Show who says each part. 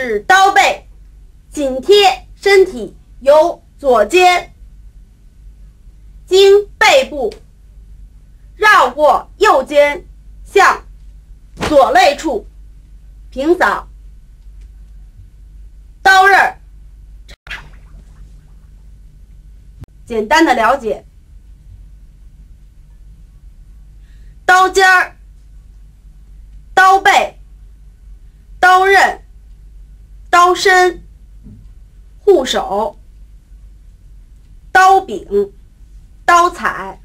Speaker 1: 使刀背紧贴身体，由左肩经背部绕过右肩，向左肋处平扫。刀刃儿，简单的了解。刀尖儿、刀背、刀刃、刀身、护手、刀柄、刀彩。